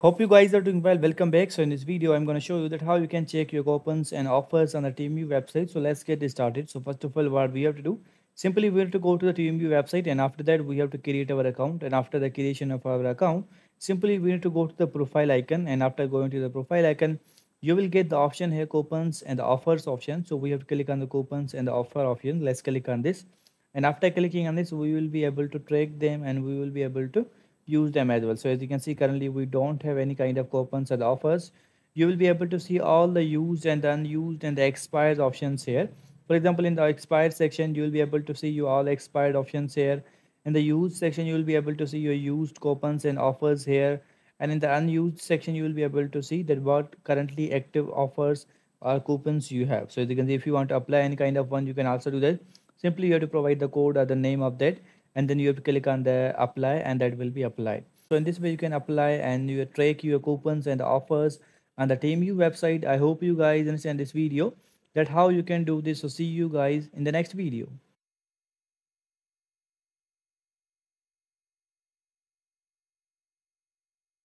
Hope you guys are doing well. Welcome back. So in this video, I'm going to show you that how you can check your coupons and offers on the Temu website. So let's get this started. So first of all, what we have to do, simply we have to go to the Temu website and after that we have to create our account. And after the creation of our account, simply we need to go to the profile icon and after going to the profile icon, you will get the option here coupons and the offers option. So we have to click on the coupons and the offer option. Let's click on this. And after clicking on this, we will be able to track them and we will be able to use them as well. So as you can see currently we don't have any kind of coupons or offers. You will be able to see all the used and unused and the expired options here. For example in the expired section you will be able to see you all expired options here. In the used section you will be able to see your used coupons and offers here. And in the unused section you will be able to see that what currently active offers or coupons you have. So as you can see if you want to apply any kind of one you can also do that. Simply you have to provide the code or the name of that and then you have to click on the apply and that will be applied. So in this way you can apply and you track your coupons and offers on the Temu website. I hope you guys understand this video that how you can do this. So see you guys in the next video